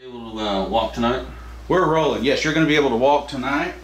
Able to uh, walk tonight? We're rolling. Yes, you're going to be able to walk tonight.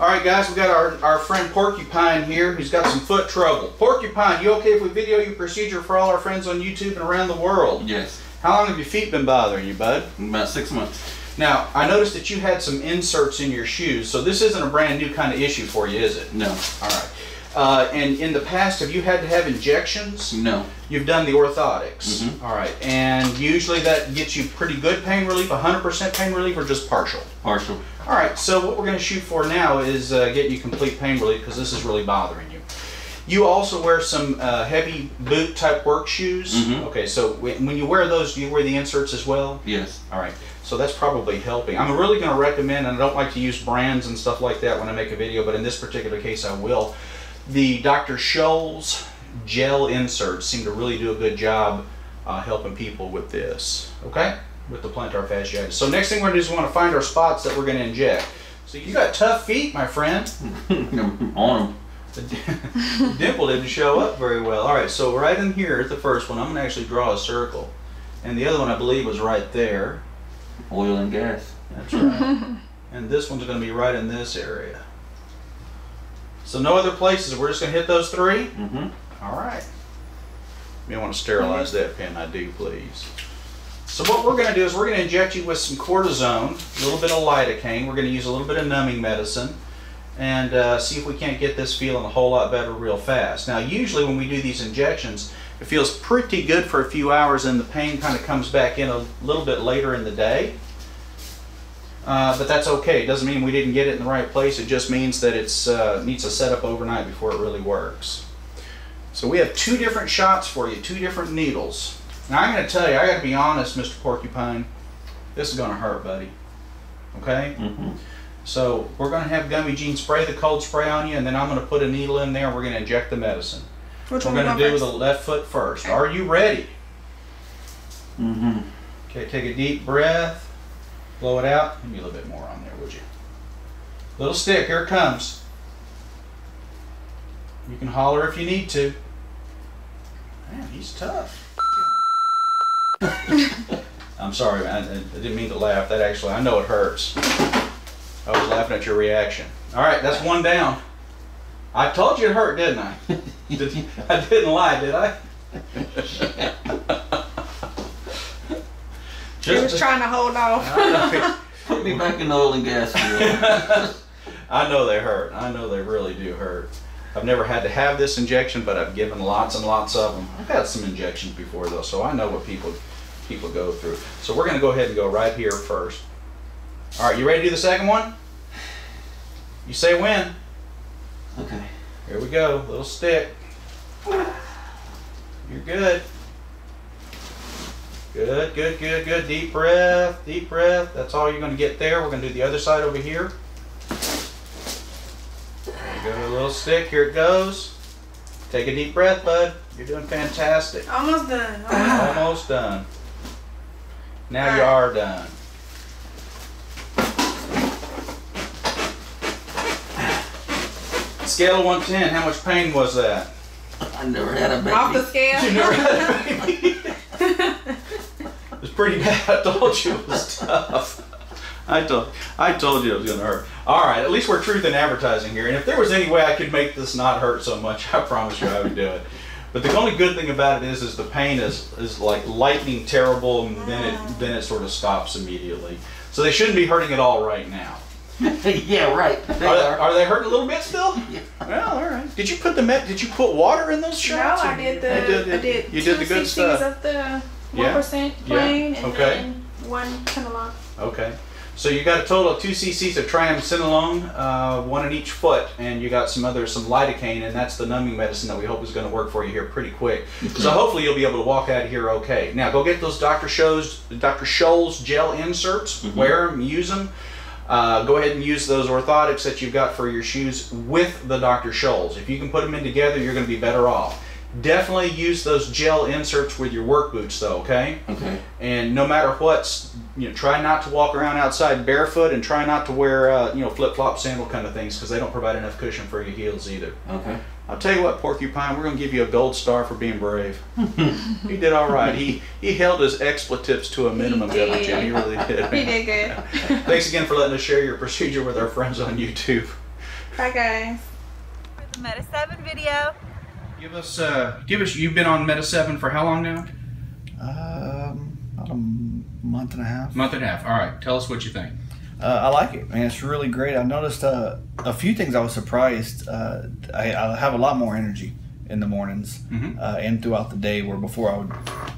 All right, guys, We've got our, our friend Porcupine here. He's got some foot trouble. Porcupine, you okay if we video your procedure for all our friends on YouTube and around the world? Yes. How long have your feet been bothering you, bud? About six months. Now, I noticed that you had some inserts in your shoes, so this isn't a brand new kind of issue for you, is it? No. All right. Uh, and in the past, have you had to have injections? No. You've done the orthotics. Mhm. All right. And usually that gets you pretty good pain relief, 100% pain relief, or just partial? Partial. All right, so what we're going to shoot for now is uh, get you complete pain relief because this is really bothering you. You also wear some uh, heavy boot type work shoes. Mhm. Okay, so when when you wear those, do you wear the inserts as well? Yes. All right, so that's probably helping. I'm really going to recommend, and I don't like to use brands and stuff like that when I make a video, but in this particular case, I will. The Dr. Scholl's gel inserts seem to really do a good job uh, helping people with this. Okay, with the plantar fasciitis. So next thing we're going to do is we want to find our spots that we're going to inject. So you got tough feet, my friend. On them. The dimple didn't show up very well. All right, so right in here at the first one, I'm going to actually draw a circle. And the other one, I believe, was right there. Oil and gas. That's right. and this one's going to be right in this area. So no other places. We're just going to hit those three? Mm-hmm. All right. You may want to sterilize that pen, I do, please. So what we're going to do is we're going to inject you with some cortisone, a little bit of lidocaine. We're going to use a little bit of numbing medicine and uh, see if we can't get this feeling a whole lot better real fast. Now, usually when we do these injections, it feels pretty good for a few hours and the pain kind of comes back in a little bit later in the day. Uh, but that's okay. It doesn't mean we didn't get it in the right place. It just means that it's uh, needs to set up overnight before it really works. So we have two different shots for you, two different needles. Now I'm going to tell you, I got to be honest, Mr. Porcupine, this is going to hurt, buddy. Okay? Mm-hmm. So we're going to have Gumby Jean spray the cold spray on you, and then I'm going to put a needle in there, and we're going to inject the medicine. Which We're going to do first? the left foot first. Are you ready? Mm-hmm. Okay, take a deep breath. Blow it out. Give me a little bit more on there, would you? Little stick, here it comes. You can holler if you need to. Man, he's tough. I'm sorry, man. I, I didn't mean to laugh. That actually, I know it hurts. I was laughing at your reaction. All right, that's one down. I told you it hurt, didn't I? I didn't lie, did I? He was trying to hold off. Put me back in the oil and gas field. I know they hurt. I know they really do hurt. I've never had to have this injection, but I've given lots and lots of them. I've had some injections before though, so I know what people people go through. So we're gonna go ahead and go right here first. All right, you ready to do the second one? You say when. okay. Here we go. Little stick. You're good. Good, good, good, good. Deep breath, deep breath. That's all you're going to get there. We're going to do the other side over here. There you go, a little stick. Here it goes. Take a deep breath, bud. You're doing fantastic. Almost done. Almost. Almost done. Now you are done. Scale of 110, how much pain was that? I never had a baby. Off the scale. You never had a baby. It was pretty bad. I told you it was tough. I told I told you it was gonna hurt. All right, at least we're truth in advertising here. And if there was any way I could make this not hurt so much, I promise you I would do it. But the only good thing about it is, is the pain is is like lightning terrible, and then it then it sort of stops immediately. So they shouldn't be hurting at all right now. yeah, right. They Are they, are. are they hurting a little bit still? Yeah. Well, all right. Did you put the met? Did you put water in those No, shots? I or- did the. I did, I did. You did the good stuff. of the Yeah. One percent Yeah. plain and Okay. then one Kenalog. Okay. So you got a total of two cc's of triamcinolone, uh, one in each foot, and you got some other some lidocaine, and that's the numbing medicine that we hope is going to work for you here pretty quick. So hopefully you'll be able to walk out of here okay. Now go get those Dr. Shows, Dr. Scholl's gel inserts, wear them, use them. Uh, go ahead and use those orthotics that you've got for your shoes with the Dr. Scholl's. If you can put them in together, you're going to be better off. Definitely use those gel inserts with your work boots, though. Okay. Okay. And no matter what, you know, try not to walk around outside barefoot, and try not to wear, uh, you know, flip-flop sandal kind of things because they don't provide enough cushion for your heels either. Okay. I'll tell you what, Porcupine, we're gonna give you a gold star for being brave. he did all right. He he held his expletives to a minimum, He didn't you? He really did. He did good. Thanks again for letting us share your procedure with our friends on YouTube. Bye, guys. For the Meta 7 video. Give us, uh, give us. You've been on Meta Seven for how long now? Um, about a month and a half. month and a half. All right. Tell us what you think. Uh, I like it, man. It's really great. I noticed uh, a few things. I was surprised. Uh, I, I have a lot more energy in the mornings Mhm. uh, and throughout the day. Where before I would,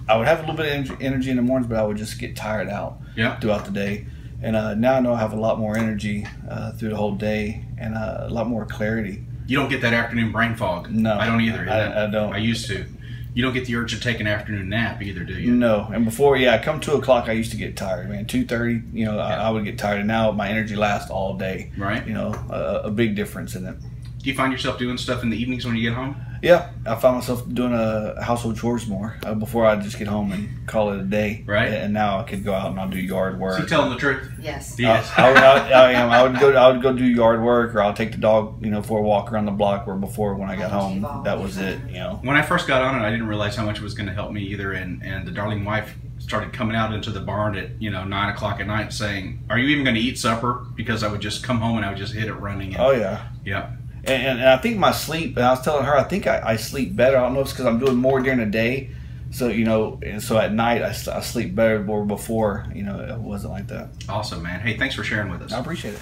I would have a little bit of energy, energy in the mornings, but I would just get tired out Yeah. throughout the day. And uh, now I know I have a lot more energy uh, through the whole day and uh, a lot more clarity. You don't get that afternoon brain fog. No, I don't either. I- I don't. I used to. You don't get the urge to take an afternoon nap either, do you? No, and before, yeah, come two o'clock, I used to get tired, man. Two thirty, you know, I, I would get tired, and now my energy lasts all day. Right. You know, a, a big difference in it. Do you find yourself doing stuff in the evenings when you get home? Yeah, I found myself doing a household chores more. Uh, before I'd just get home and call it a day. Right. And now I could go out and I'll do yard work. Is he telling the truth? Yes. Yes. I, I, would- I, I, am. I would go. I would go do yard work, or I'll take the dog, you know, for a walk around the block. Where before, when I got home, that was it. You know. when I first got on it, I didn't realize how much it was going to help me either. And and the darling wife started coming out into the barn at you know nine o'clock at night, saying, "Are you even going to eat supper?" Because I would just come home and I would just hit it running. And, Oh yeah. yeah. And, and, and I think my sleep, and I was telling her, I think I, I sleep better. I don't know if it's because I'm doing more during the day. So, you know, and so at night I sleep better. Where before, you know, it wasn't like that. Awesome, man. Hey, thanks for sharing with us. I appreciate it.